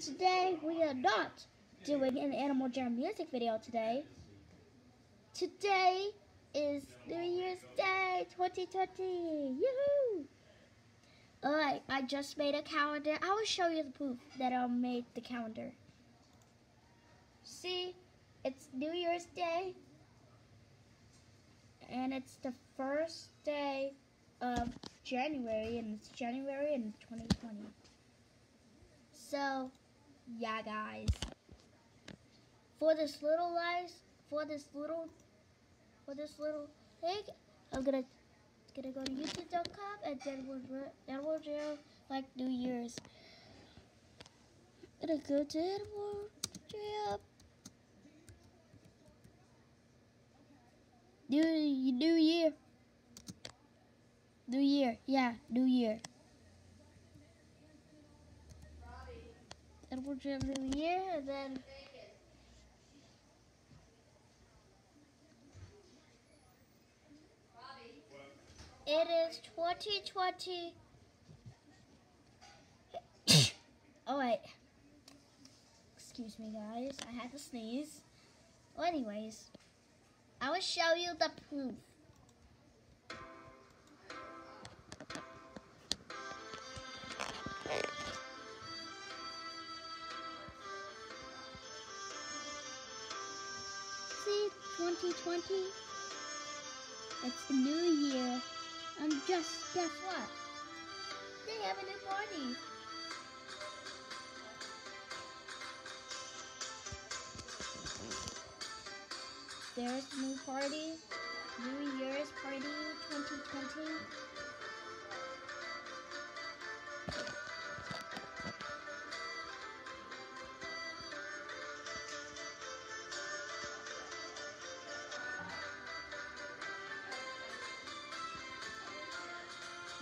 today we are not doing an Animal Jam music video today. Today is New Year's Day 2020. Yoo-hoo! Alright, I just made a calendar. I will show you the proof that I made the calendar. See, it's New Year's Day. And it's the first day of January, and it's January in 2020. So, yeah, guys. For this little guys, for this little, for this little thing, I'm gonna gonna go to YouTube.com and then we'll then we'll do like New Year's. Gonna go to Animal Jam. New New Year. New Year, yeah, New Year. Animal Jam New Year, and then. It is 2020. oh, wait. Excuse me, guys. I had to sneeze. Well, anyways, I will show you the proof. 2020. It's a new year. And just guess what? They have a new party. There's new party. New Year's party 2020.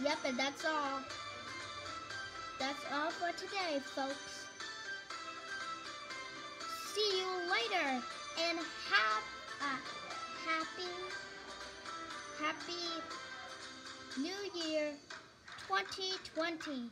Yep, and that's all. That's all for today, folks. See you later, and have a uh, happy, happy New Year 2020.